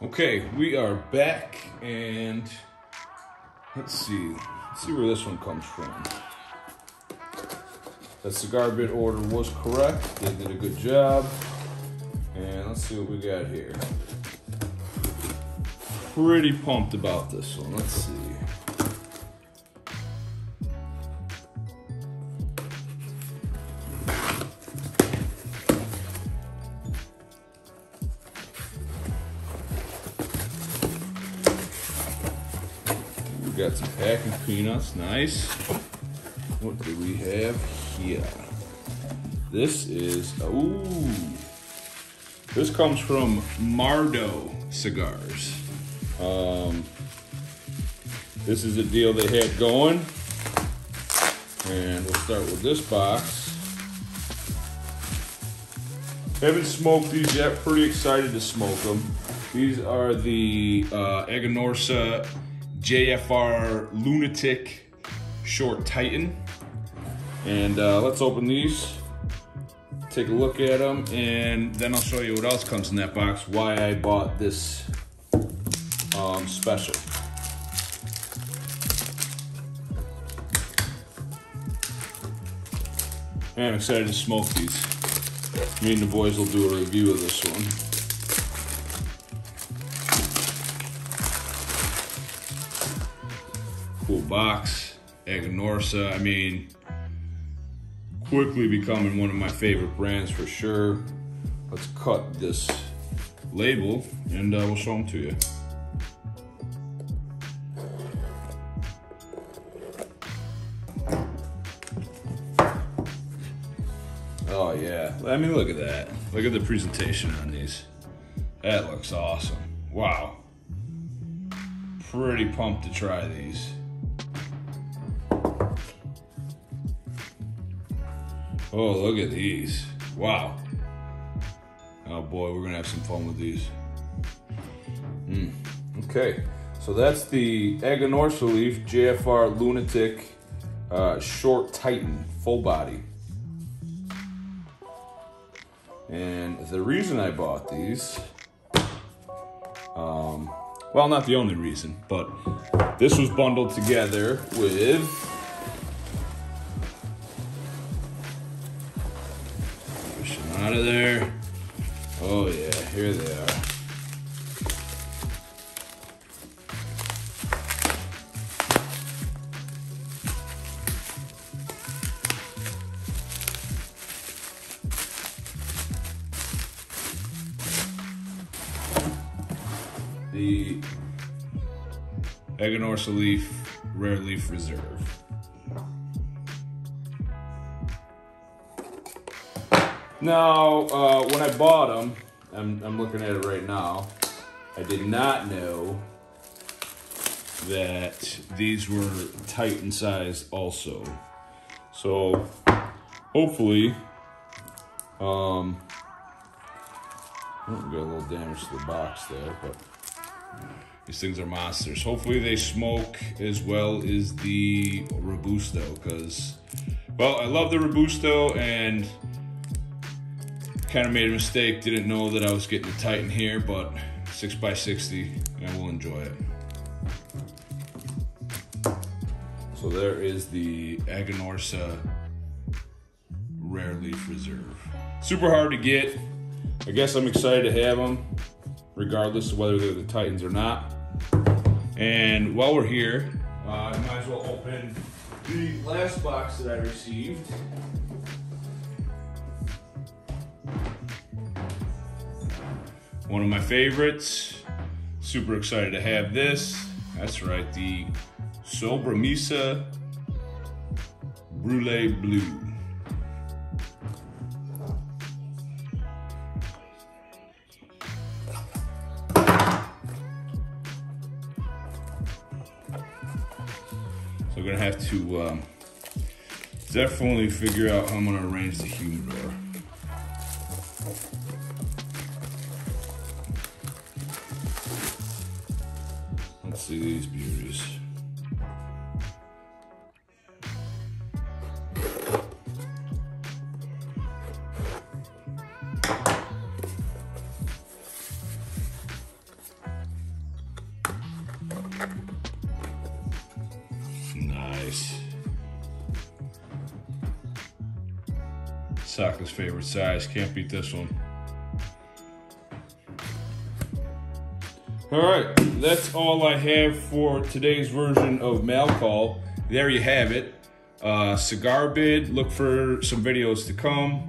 Okay, we are back and let's see. Let's see where this one comes from. The cigar bid order was correct. They did a good job. And let's see what we got here. Pretty pumped about this one. Let's see. Got some packing peanuts, nice. What do we have here? This is, ooh. This comes from Mardo Cigars. Um, this is a deal they had going. And we'll start with this box. Haven't smoked these yet, pretty excited to smoke them. These are the uh, JFR Lunatic Short Titan. And uh, let's open these, take a look at them, and then I'll show you what else comes in that box, why I bought this um, special. I'm excited to smoke these. Me and the boys will do a review of this one. Cool box, Aganorsa. I mean, quickly becoming one of my favorite brands for sure. Let's cut this label and uh, we'll show them to you. Oh yeah, I mean look at that. Look at the presentation on these. That looks awesome. Wow. Pretty pumped to try these. Oh, look at these. Wow. Oh boy, we're gonna have some fun with these. Mm. Okay, so that's the Aganorsa Leaf JFR Lunatic uh, Short Titan Full Body. And the reason I bought these, um, well, not the only reason, but this was bundled together with out of there. Oh yeah, here they are. the Aganorsa Leaf Rare Leaf Reserve. Now, uh, when I bought them, I'm, I'm looking at it right now, I did not know that these were Titan size also. So, hopefully, um, got a little damage to the box there, but these things are monsters. Hopefully they smoke as well as the Robusto, because, well, I love the Robusto and kind of made a mistake. Didn't know that I was getting the Titan here, but 6x60, I will enjoy it. So there is the Aganorsa Rare Leaf Reserve. Super hard to get. I guess I'm excited to have them, regardless of whether they're the Titans or not. And while we're here, uh, I might as well open the last box that I received. One of my favorites. Super excited to have this. That's right, the Sobremesa Brulee Blue. So I'm gonna have to um, definitely figure out how I'm gonna arrange the humidor. see these beauties. Nice. Soccer's favorite size. Can't beat this one. All right, that's all I have for today's version of Mail Call. There you have it. Uh, cigar bid. Look for some videos to come.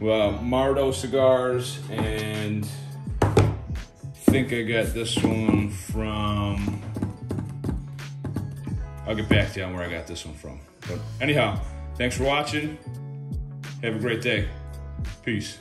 Well, Mardo cigars, and I think I got this one from. I'll get back to you on where I got this one from. But anyhow, thanks for watching. Have a great day. Peace.